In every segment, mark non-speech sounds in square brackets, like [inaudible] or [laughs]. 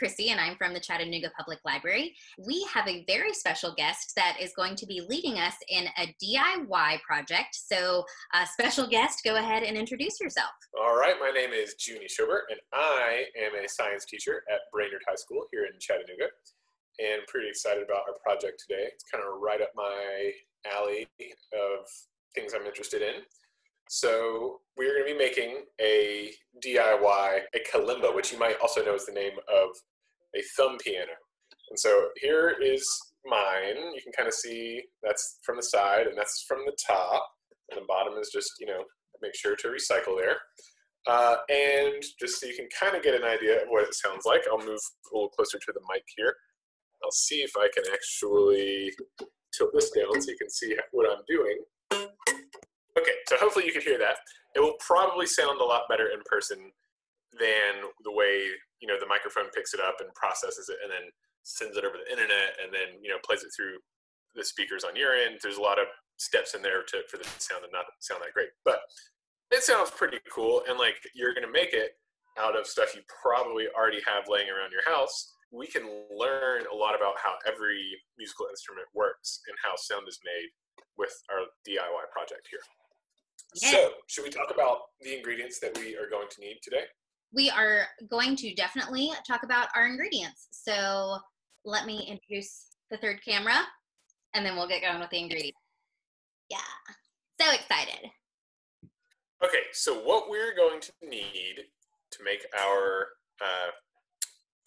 Chrissy, and I'm from the Chattanooga Public Library. We have a very special guest that is going to be leading us in a DIY project. So, uh, special guest, go ahead and introduce yourself. All right, my name is Junie Schobert, and I am a science teacher at Brainerd High School here in Chattanooga. And pretty excited about our project today. It's kind of right up my alley of things I'm interested in. So we're going to be making a DIY, a kalimba, which you might also know as the name of a thumb piano. And so here is mine. You can kind of see that's from the side and that's from the top. And the bottom is just, you know, make sure to recycle there. Uh, and just so you can kind of get an idea of what it sounds like, I'll move a little closer to the mic here. I'll see if I can actually tilt this down so you can see what I'm doing. Okay, so hopefully you can hear that. It will probably sound a lot better in person than the way you know the microphone picks it up and processes it and then sends it over the internet and then you know plays it through the speakers on your end. There's a lot of steps in there to for the sound to not sound that great, but it sounds pretty cool. And like you're gonna make it out of stuff you probably already have laying around your house. We can learn a lot about how every musical instrument works and how sound is made with our DIY project here. Yeah. So, should we talk about the ingredients that we are going to need today? We are going to definitely talk about our ingredients. So, let me introduce the third camera and then we'll get going with the ingredients. Yeah, so excited. Okay, so what we're going to need to make our uh,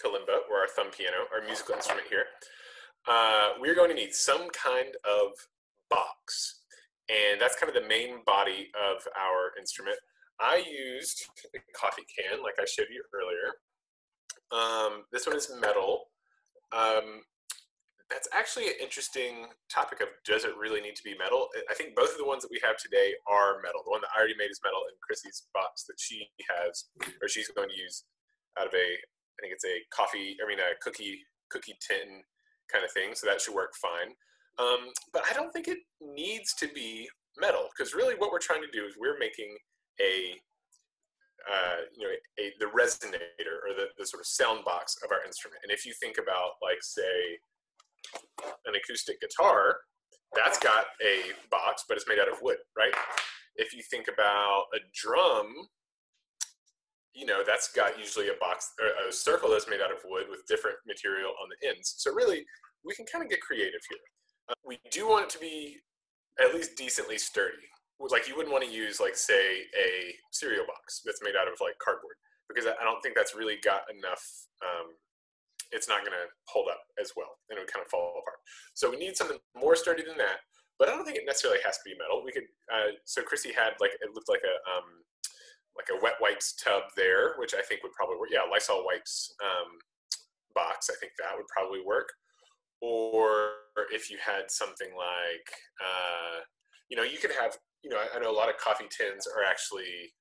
kalimba or our thumb piano, our musical instrument here, uh, we're going to need some kind of box and that's kind of the main body of our instrument. I used a coffee can, like I showed you earlier. Um, this one is metal. Um, that's actually an interesting topic of does it really need to be metal? I think both of the ones that we have today are metal. The one that I already made is metal, and Chrissy's box that she has, or she's going to use out of a, I think it's a coffee, I mean a cookie cookie tin kind of thing. So that should work fine. Um, but I don't think it needs to be metal because really what we're trying to do is we're making a uh, you know a, the resonator or the, the sort of sound box of our instrument. And if you think about like say an acoustic guitar, that's got a box, but it's made out of wood, right? If you think about a drum, you know that's got usually a box or a circle that's made out of wood with different material on the ends. So really, we can kind of get creative here. We do want it to be at least decently sturdy. Like you wouldn't want to use like say a cereal box that's made out of like cardboard because I don't think that's really got enough. Um, it's not going to hold up as well, and it would kind of fall apart. So we need something more sturdy than that. But I don't think it necessarily has to be metal. We could. Uh, so Chrissy had like it looked like a um, like a wet wipes tub there, which I think would probably work. Yeah, Lysol wipes um, box. I think that would probably work or if you had something like uh, you know you could have you know I, know a lot of coffee tins are actually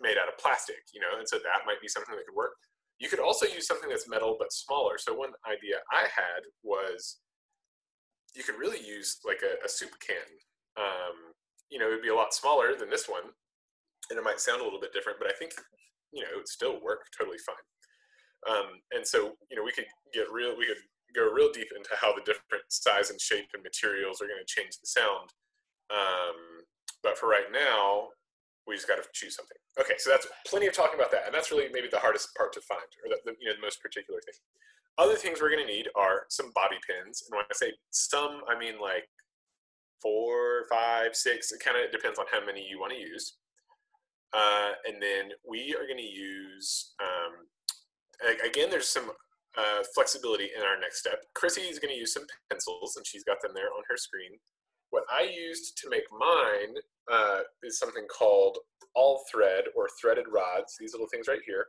made out of plastic you know and so that might be something that could work. You could also use something that's metal but smaller. So one idea i had was you could really use like a, a soup can. Um, you know it would be a lot smaller than this one and it might sound a little bit different but i think you know it would still work totally fine. Um, and so you know we could get real we could go real deep into how the different size and shape and materials are going to change the sound. Um, but for right now, we just got to choose something. Okay, so that's plenty of talking about that, and that's really maybe the hardest part to find, or the, the you know the most particular thing. Other things we're going to need are some bobby pins, and when I say some, I mean like four, five, six. It kind of depends on how many you want to use. Uh, and then we are going to use um, again. There's some uh, flexibility in our next step. Chrissy is going to use some pencils, and she's got them there on her screen. What I used to make mine uh, is something called all thread or threaded rods, these little things right here.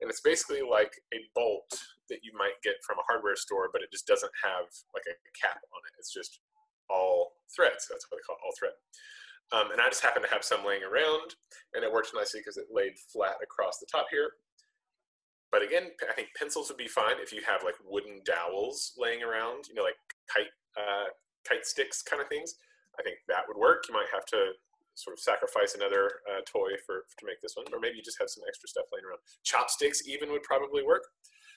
And it's basically like a bolt that you might get from a hardware store, but it just doesn't have like a cap on it. It's just all threads. That's what they call all thread. Um, and I just happened to have some laying around, and it worked nicely because it laid flat across the top here. But again, I think pencils would be fine if you have like wooden dowels laying around, you know, like kite uh, kite sticks kind of things. I think that would work. You might have to sort of sacrifice another uh, toy for to make this one, or maybe you just have some extra stuff laying around. Chopsticks even would probably work.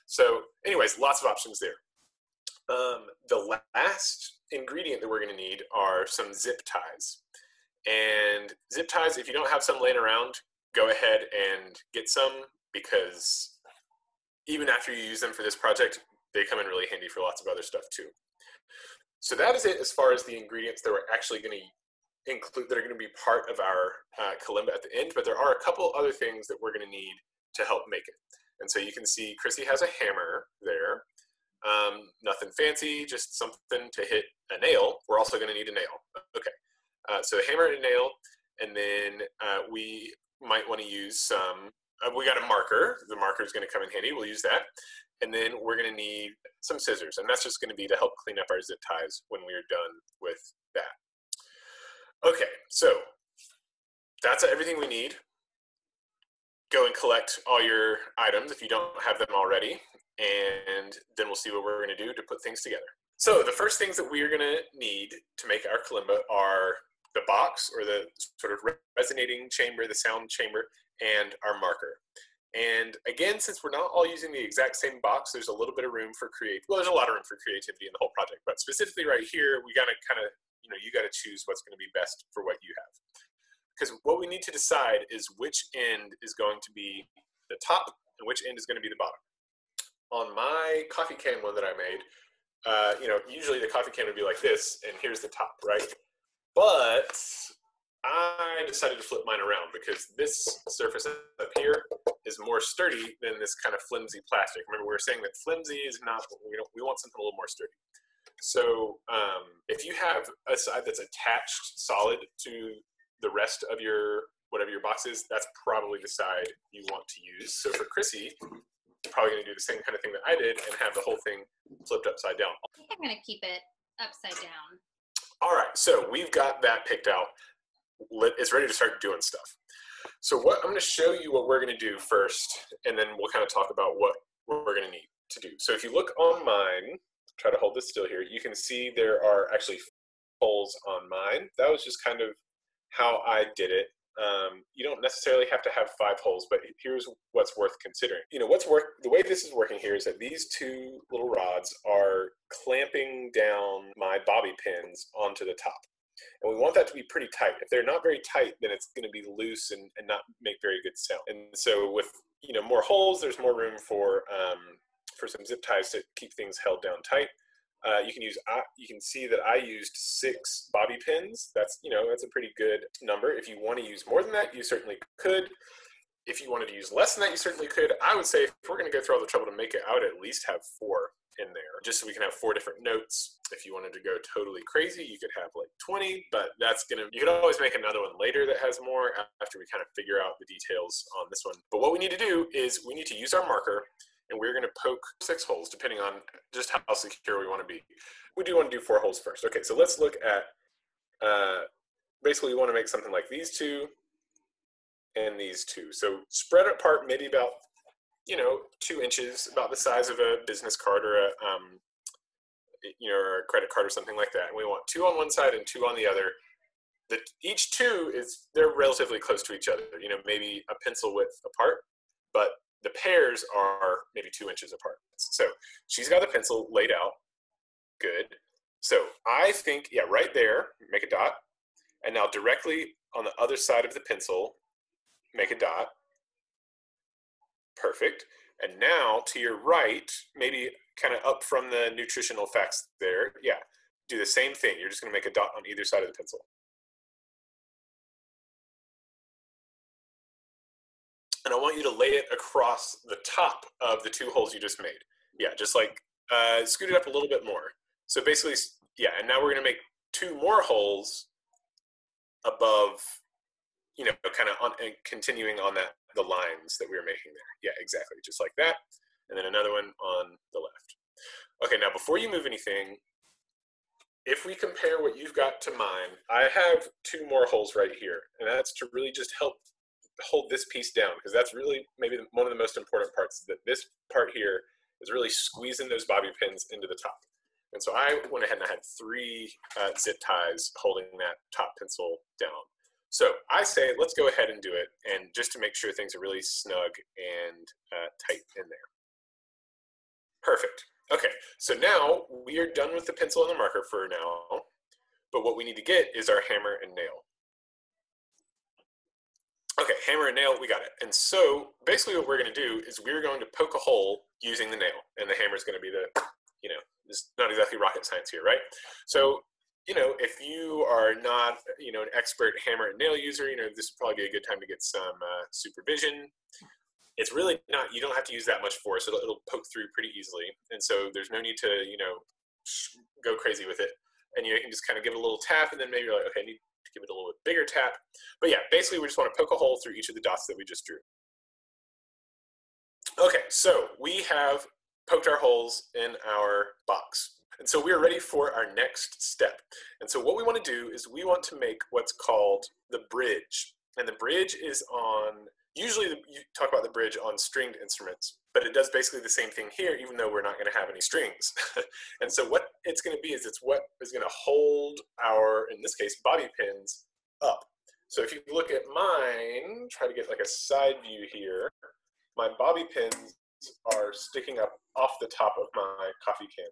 So anyways, lots of options there. Um, the last ingredient that we're going to need are some zip ties. And zip ties, if you don't have some laying around, go ahead and get some because even after you use them for this project, they come in really handy for lots of other stuff too. So that is it as far as the ingredients that we're actually going to include that are going to be part of our uh, kalimba at the end, but there are a couple other things that we're going to need to help make it. And so you can see Chrissy has a hammer there. Um, nothing fancy, just something to hit a nail. We're also going to need a nail. Okay, uh, so a hammer and a nail, and then uh, we might want to use some, uh, we got a marker. The marker is going to come in handy. We'll use that. And then we're going to need some scissors, and that's just going to be to help clean up our zip ties when we're done with that. Okay, so that's everything we need. Go and collect all your items if you don't have them already, and then we'll see what we're going to do to put things together. So the first things that we are going to need to make our kalimba are the box or the sort of resonating chamber, the sound chamber, and our marker. And again, since we're not all using the exact same box, there's a little bit of room for create. Well, there's a lot of room for creativity in the whole project, but specifically right here, we gotta kind of, you know, you gotta choose what's gonna be best for what you have. Because what we need to decide is which end is going to be the top and which end is gonna be the bottom. On my coffee can one that I made, uh, you know, usually the coffee can would be like this, and here's the top, right? But I decided to flip mine around because this surface up here is more sturdy than this kind of flimsy plastic. Remember, we were saying that flimsy is not, we, don't, we want something a little more sturdy. So um, if you have a side that's attached solid to the rest of your, whatever your box is, that's probably the side you want to use. So for Chrissy, you're probably gonna do the same kind of thing that I did and have the whole thing flipped upside down. I think I'm gonna keep it upside down. All right, so we've got that picked out it's ready to start doing stuff. So what I'm going to show you what we're going to do first, and then we'll kind of talk about what we're going to need to do. So if you look on mine, try to hold this still here, you can see there are actually holes on mine. That was just kind of how I did it. Um, you don't necessarily have to have five holes, but here's what's worth considering. You know, what's work the way this is working here is that these two little rods are clamping down my bobby pins onto the top and we want that to be pretty tight. If they're not very tight, then it's going to be loose and, and not make very good sound. And so with you know more holes, there's more room for um, for some zip ties to keep things held down tight. Uh, you can use uh, you can see that I used six bobby pins. That's you know that's a pretty good number. If you want to use more than that, you certainly could. If you wanted to use less than that, you certainly could. I would say if we're going to go through all the trouble to make it, I would at least have four in there just so we can have four different notes. If you wanted to go totally crazy, you could have like 20, but that's going to, you could always make another one later that has more after we kind of figure out the details on this one. But what we need to do is we need to use our marker and we're going to poke six holes depending on just how secure we want to be. We do want to do four holes first. Okay, so let's look at, uh, basically we want to make something like these two and these two. So spread apart maybe about you know, two inches, about the size of a business card or a, um, you know, or a credit card or something like that. And we want two on one side and two on the other. The, each two is, they're relatively close to each other, you know, maybe a pencil width apart, but the pairs are maybe two inches apart. So she's got the pencil laid out. Good. So I think, yeah, right there, make a dot. And now directly on the other side of the pencil, make a dot. Perfect. And now to your right, maybe kind of up from the nutritional facts there. Yeah, do the same thing. You're just going to make a dot on either side of the pencil. And I want you to lay it across the top of the two holes you just made. Yeah, just like uh, scoot it up a little bit more. So basically, yeah, and now we're going to make two more holes above, you know, kind of on, continuing on that the lines that we were making there. Yeah, exactly, just like that. And then another one on the left. Okay, now before you move anything, if we compare what you've got to mine, I have two more holes right here, and that's to really just help hold this piece down, because that's really maybe one of the most important parts, that this part here is really squeezing those bobby pins into the top. And so I went ahead and I had three uh, zip ties holding that top pencil down. So I say let's go ahead and do it, and just to make sure things are really snug and uh, tight in there. Perfect. Okay, so now we are done with the pencil and the marker for now, but what we need to get is our hammer and nail. Okay, hammer and nail, we got it. And so basically what we're gonna do is we're going to poke a hole using the nail, and the hammer is gonna be the, you know, it's not exactly rocket science here, right? So, you know, if you are not, you know, an expert hammer and nail user, you know, this would probably be a good time to get some uh, supervision. It's really not you don't have to use that much force. It'll, it'll poke through pretty easily. And so there's no need to you know go crazy with it. And you can just kind of give it a little tap and then maybe you're like okay I need to give it a little bit bigger tap. But yeah basically we just want to poke a hole through each of the dots that we just drew. Okay so we have poked our holes in our box and so we are ready for our next step and so what we want to do is we want to make what's called the bridge and the bridge is on usually you talk about the bridge on stringed instruments, but it does basically the same thing here, even though we're not going to have any strings. [laughs] and so what it's going to be is it's what is going to hold our, in this case, bobby pins up. So if you look at mine, try to get like a side view here, my bobby pins are sticking up off the top of my coffee can.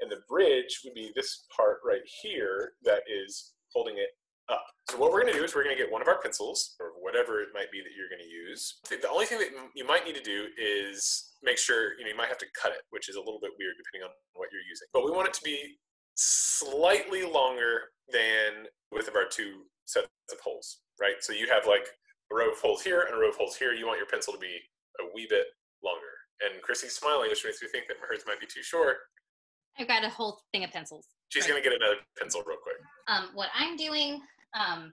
And the bridge would be this part right here that is holding it up. So what we're going to do is we're going to get one of our pencils, or whatever it might be that you're going to use. The only thing that you might need to do is make sure, you know, you might have to cut it, which is a little bit weird depending on what you're using. But we want it to be slightly longer than width of our two sets of holes, right? So you have like a row of holes here and a row of holes here. You want your pencil to be a wee bit longer. And Chrissy's smiling, which makes me think that hers might be too short. I've got a whole thing of pencils. She's right. going to get another pencil real quick. Um, what I'm doing um,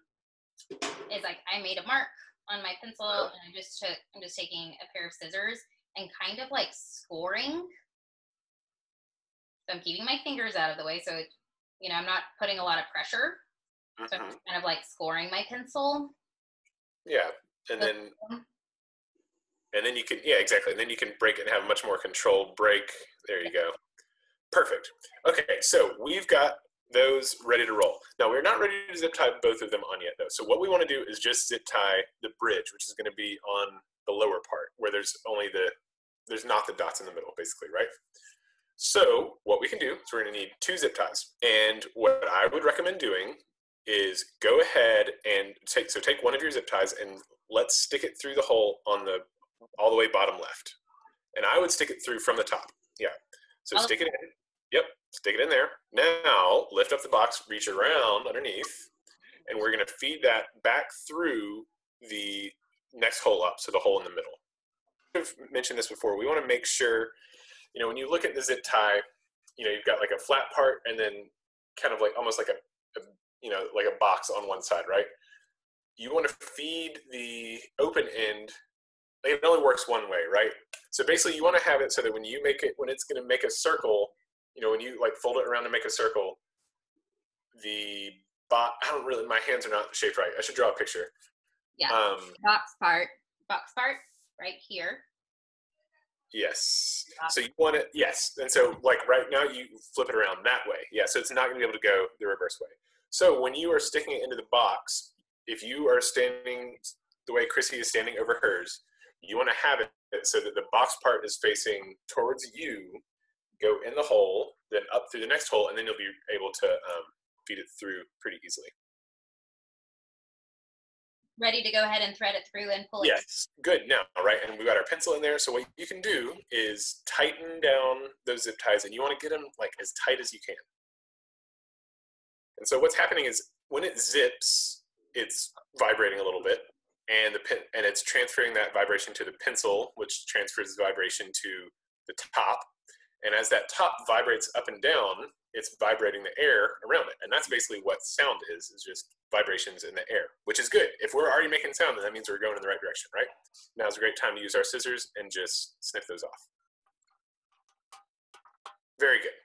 is like I made a mark on my pencil and I just took I'm just taking a pair of scissors and kind of like scoring. So I'm keeping my fingers out of the way so it, you know I'm not putting a lot of pressure. Mm-hmm. So I'm just kind of like scoring my pencil. Yeah, and then and then you can yeah exactly and then you can break it and have much more controlled break. There you go. Perfect. Okay, so we've got those ready to roll. Now we're not ready to zip tie both of them on yet though. So what we want to do is just zip tie the bridge, which is going to be on the lower part where there's only the, there's not the dots in the middle basically, right? So what we can do is we're going to need two zip ties. And what I would recommend doing is go ahead and take, so take one of your zip ties and let's stick it through the hole on the, all the way bottom left. And I would stick it through from the top. Yeah. So stick it in. Yep stick it in there. Now lift up the box, reach around underneath, and we're gonna feed that back through the next hole up, so the hole in the middle. I've mentioned this before. We wanna make sure, you know, when you look at the zip tie, you know, you've got like a flat part and then kind of like almost like a, a you know, like a box on one side, right? You want to feed the open end it only works one way, right? So basically, you want to have it so that when you make it, when it's going to make a circle, you know, when you like fold it around to make a circle, the bot, I don't really, my hands are not shaped right. I should draw a picture. Yeah. Um, box part, box part right here. Yes. So you want it, yes. And so like right now you flip it around that way. Yeah. So it's not going to be able to go the reverse way. So when you are sticking it into the box, if you are standing the way Chrissy is standing over hers, you want to have it so that the box part is facing towards you go in the hole, then up through the next hole, and then you'll be able to um, feed it through pretty easily. Ready to go ahead and thread it through and pull it. Yes, good. Now, right, and we've got our pencil in there. So what you can do is tighten down those zip ties, and you want to get them like as tight as you can. And so what's happening is when it zips, it's vibrating a little bit, and the pin, and it's transferring that vibration to the pencil, which transfers the vibration to the top, and as that top vibrates up and down, it's vibrating the air around it. And that's basically what sound is, is just vibrations in the air, which is good. If we're already making sound, then that means we're going in the right direction, right? Now's a great time to use our scissors and just sniff those off. Very good.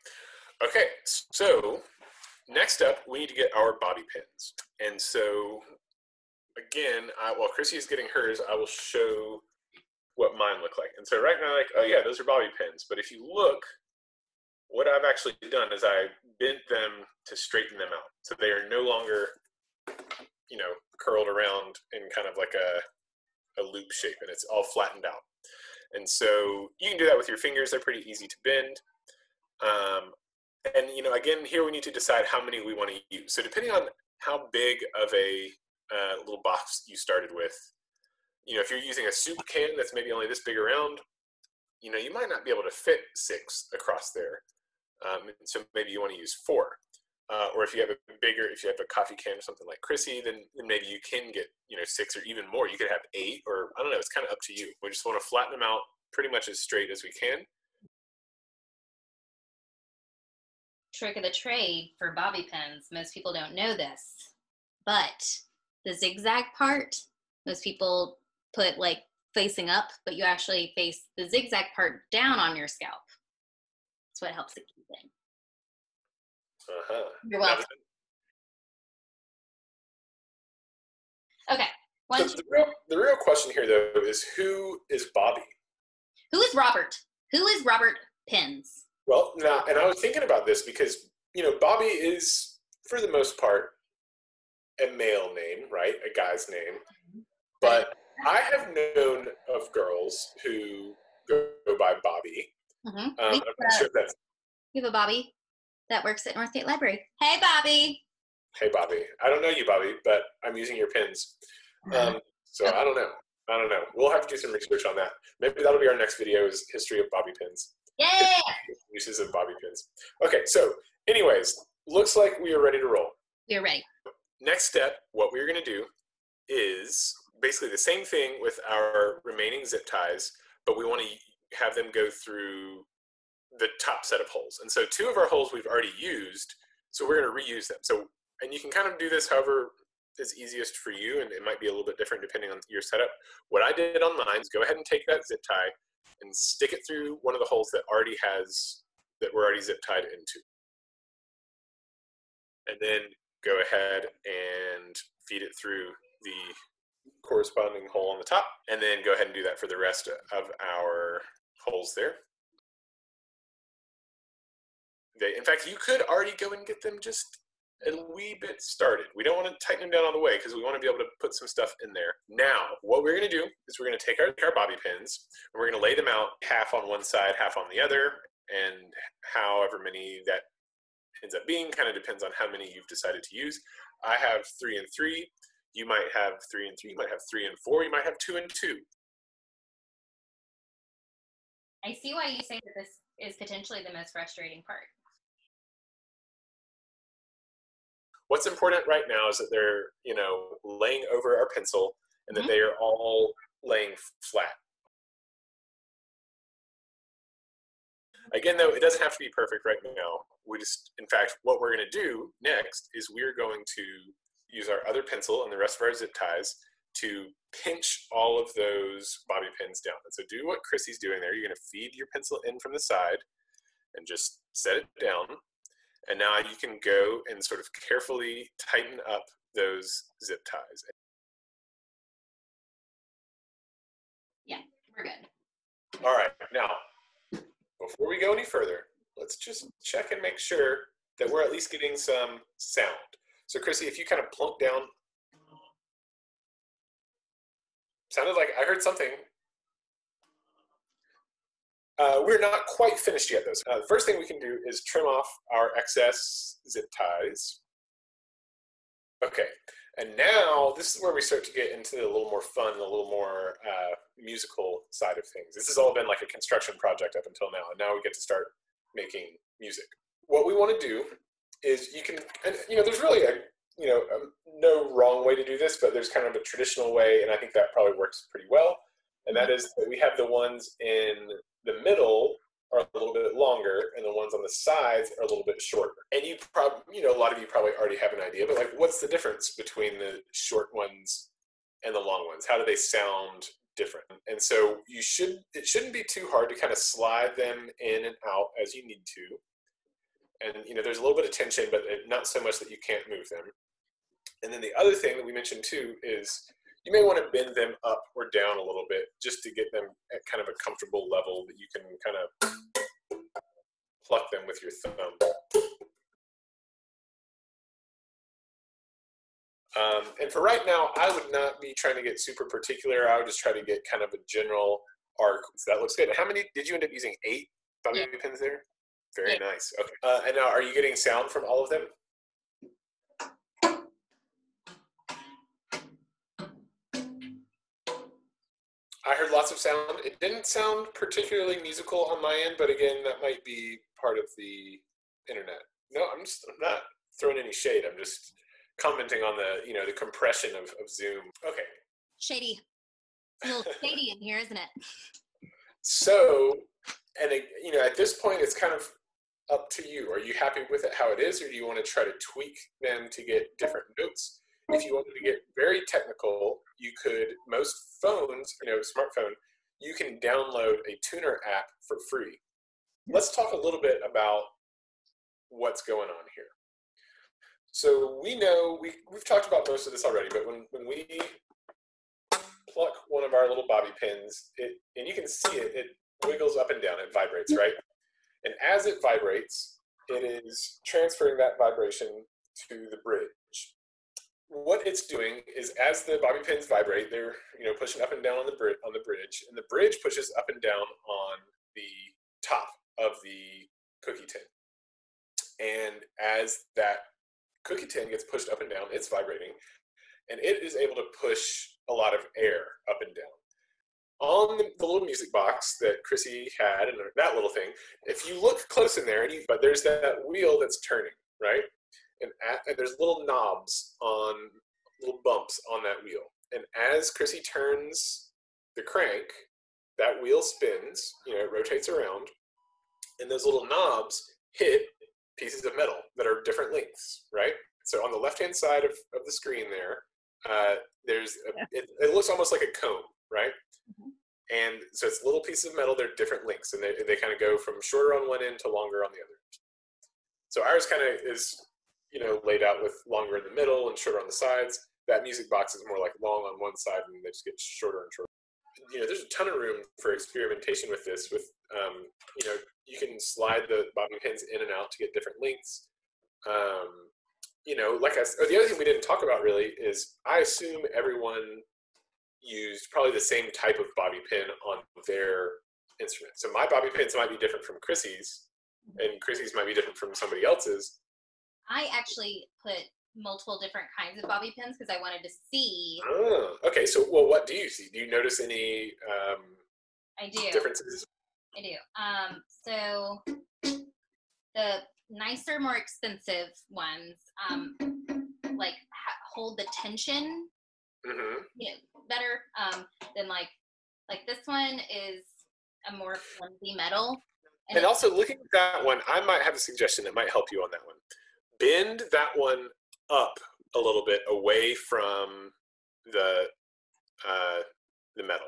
Okay, so next up, we need to get our bobby pins. And so again, I, while Chrissy is getting hers, I will show what mine look like. And so right now, like, oh yeah, those are bobby pins. But if you look, what I've actually done is I bent them to straighten them out. So they are no longer, you know, curled around in kind of like a, a loop shape and it's all flattened out. And so you can do that with your fingers. They're pretty easy to bend. Um, and you know, again, here we need to decide how many we want to use. So depending on how big of a uh, little box you started with, you know, if you're using a soup can that's maybe only this big around, you know, you might not be able to fit six across there. Um, so maybe you want to use four. Uh, or if you have a bigger, if you have a coffee can or something like Chrissy, then, then maybe you can get, you know, six or even more. You could have eight or I don't know. It's kind of up to you. We just want to flatten them out pretty much as straight as we can. Trick of the trade for bobby pins. Most people don't know this, but the zigzag part, most people put like facing up, but you actually face the zigzag part down on your scalp. That's what helps it keep in. Uh-huh. You're welcome. Okay. So the, real, the real question here, though, is who is Bobby? Who is Robert? Who is Robert Pins? Well, now, and I was thinking about this because, you know, Bobby is, for the most part, a male name, right? A guy's name. Mm-hmm. But I have known of girls who go, by Bobby. Mm-hmm. Um, I'm not sure that's. You have a Bobby that works at Northgate Library. Hey, Bobby. Hey, Bobby. I don't know you, Bobby, but I'm using your pins. Mm-hmm. Um, so okay. I don't know. I don't know. We'll have to do some research on that. Maybe that'll be our next video is history of bobby pins. Yeah. Uses of bobby pins. Okay, so anyways, looks like we are ready to roll. We are ready. Next step, what we're going to do is basically the same thing with our remaining zip ties, but we want to have them go through the top set of holes. And so two of our holes we've already used, so we're going to reuse them. So, and you can kind of do this however is easiest for you, and it might be a little bit different depending on your setup. What I did on mine is go ahead and take that zip tie and stick it through one of the holes that already has, that we're already zip tied into. And then go ahead and feed it through the corresponding hole on the top, and then go ahead and do that for the rest of our holes there. In fact, you could already go and get them just a wee bit started. We don't want to tighten them down all the way because we want to be able to put some stuff in there. Now, what we're going to do is we're going to take our, our bobby pins and we're going to lay them out half on one side, half on the other, and however many that ends up being kind of depends on how many you've decided to use. I have three and three. You might have three and three. You might have three and four. You might have two and two. I see why you say that this is potentially the most frustrating part. What's important right now is that they're, you know, laying over our pencil and that mm-hmm. they are all laying flat. Again, though, it doesn't have to be perfect right now. We just, in fact, what we're going to do next is we're going to use our other pencil and the rest of our zip ties to pinch all of those bobby pins down. And so do what Chrissy's doing there. You're going to feed your pencil in from the side and just set it down. And now you can go and sort of carefully tighten up those zip ties. Yeah, we're good. All right, now, before we go any further, let's just check and make sure that we're at least getting some sound. So Chrissy, if you kind of plunk down, sounded like I heard something uh, we're not quite finished yet, though. Uh, the first thing we can do is trim off our excess zip ties. Okay, and now this is where we start to get into a little more fun, a little more uh, musical side of things. This has all been like a construction project up until now, and now we get to start making music. What we want to do is you can, and you know, there's really a you know um, no wrong way to do this, but there's kind of a traditional way, and I think that probably works pretty well. And that is that we have the ones in the middle are a little bit longer and the ones on the sides are a little bit shorter. And you probably, you know, a lot of you probably already have an idea, but like, what's the difference between the short ones and the long ones? How do they sound different? And so you should, it shouldn't be too hard to kind of slide them in and out as you need to. And, you know, there's a little bit of tension, but not so much that you can't move them. And then the other thing that we mentioned too is you may want to bend them up or down a little bit just to get them at kind of a comfortable level that you can kind of pluck them with your thumb. Um, and for right now, I would not be trying to get super particular. I would just try to get kind of a general arc. so that looks good. How many did you end up using? Eight bobby Yeah. pins there. Very Yeah. nice. Okay. Uh, and now, are you getting sound from all of them? I heard lots of sound. It didn't sound particularly musical on my end, but again, that might be part of the internet. No, I'm just I'm not throwing any shade. I'm just commenting on the you know the compression of, of Zoom. Okay, Shady. It's a little [laughs] shady in here, isn't it? so and it, you know at this point it's kind of up to you. Are you happy with it how it is, or do you want to try to tweak them to get different notes? If you wanted to get very technical, you could most phones, you know, smartphone, you can download a tuner app for free. Let's talk a little bit about what's going on here. So we know we we've talked about most of this already, but when when we pluck one of our little bobby pins, it and you can see it, it wiggles up and down, it vibrates, right? And as it vibrates, it is transferring that vibration to the bridge. What it's doing is as the bobby pins vibrate, they're you know pushing up and down on the bridge on the bridge, and the bridge pushes up and down on the top of the cookie tin. And as that cookie tin gets pushed up and down, it's vibrating, and it is able to push a lot of air up and down. On the, the little music box that Chrissy had, and that little thing, if you look close in there, and you, but there's that wheel that's turning, right? And, at, and there's little knobs on little bumps on that wheel. And as Chrissy turns the crank, that wheel spins, you know, it rotates around, and those little knobs hit pieces of metal that are different lengths, right? So on the left-hand side of, of the screen there, uh, there's a, it, it looks almost like a comb, right? And so it's little pieces of metal. They're different lengths, and they they kind of go from shorter on one end to longer on the other. So ours kind of is you know laid out with longer in the middle and shorter on the sides. That music box is more like long on one side, and they just get shorter and shorter. You know, there's a ton of room for experimentation with this. With um, you know, you can slide the bobby pins in and out to get different lengths. Um, you know, like I, oh, the other thing we didn't talk about really is I assume everyone used probably the same type of bobby pin on their instrument. So my bobby pins might be different from Chrissy's, and Chrissy's might be different from somebody else's. I actually put multiple different kinds of bobby pins because I wanted to see. Oh, okay. So, well, what do you see? Do you notice any um, I do. differences? I do. Um, so the nicer, more expensive ones, um, like ha- hold the tension, hmm you know, better. Um, than like, like this one is a more flimsy metal. And it- also, looking at that one, I might have a suggestion that might help you on that one. Bend that one up a little bit away from the uh, the metal.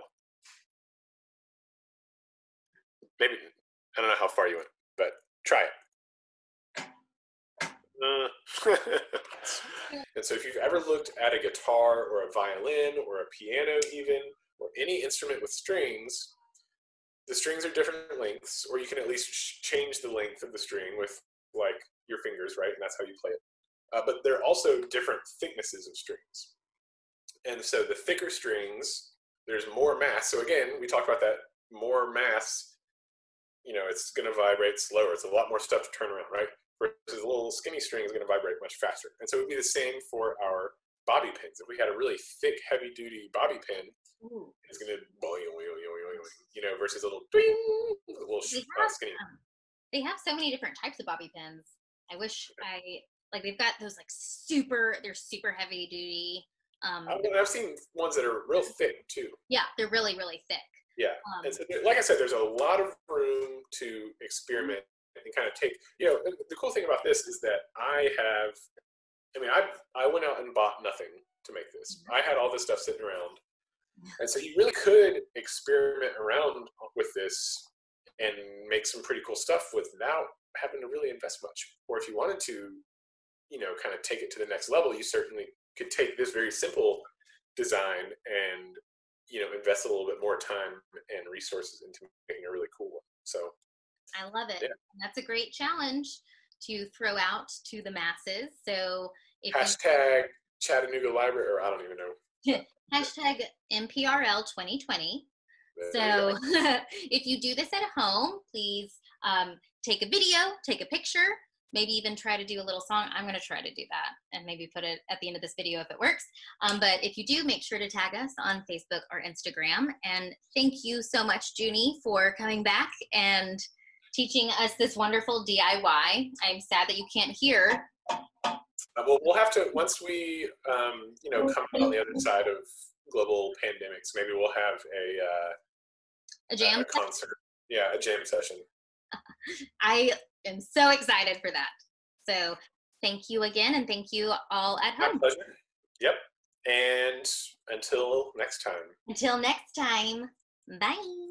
Maybe I don't know how far you went, but try it. Uh, [laughs] and so, if you've ever looked at a guitar or a violin or a piano, even or any instrument with strings, the strings are different lengths, or you can at least change the length of the string with like your fingers, right? And that's how you play it. Uh, but they're also different thicknesses of strings. And so the thicker strings, there's more mass. So again, we talked about that more mass, you know, it's going to vibrate slower. It's a lot more stuff to turn around, right? Versus a little skinny string is going to vibrate much faster. And so it would be the same for our bobby pins. If we had a really thick, heavy duty bobby pin, Ooh. it's going to boing, boing, boing, boing, you know, versus a little ding, a little They sh- uh, have, skinny. um, they have so many different types of bobby pins. I wish I like they've got those like super. They're super heavy duty. Um, I've, I've seen ones that are real thick too. yeah, they're really really thick. Yeah. Um, And so, like I said, there's a lot of room to experiment and kind of take. You know, the- cool thing about this is that I have. I mean, I I went out and bought nothing to make this. Mm-hmm. I had all this stuff sitting around, and so you really could experiment around with this and make some pretty cool stuff without having to really invest much. Or if you wanted to, you know, kind of take it to the next level, you certainly could take this very simple design and you know invest a little bit more time and resources into making a really cool one. So I love it. Yeah. That's a great challenge to throw out to the masses. So if you hashtag Chattanooga Library, or I don't even know. [laughs] hashtag MPRL 2020. So [laughs] if you do this at home, please um, take a video, take a picture, maybe even try to do a little song. I'm going to try to do that and maybe put it at the end of this video if it works. Um, but if you do, make sure to tag us on Facebook or Instagram. And thank you so much, Junie, for coming back and teaching us this wonderful DIY. I'm sad that you can't hear. Uh, well, we'll have to once we, um, you know, come out on the other side of global pandemics. Maybe we'll have a uh, a jam a concert. Yeah, a jam session. [laughs] I am so excited for that. So thank you again, and thank you all at home. My pleasure. Yep. And until next time. Until next time. Bye.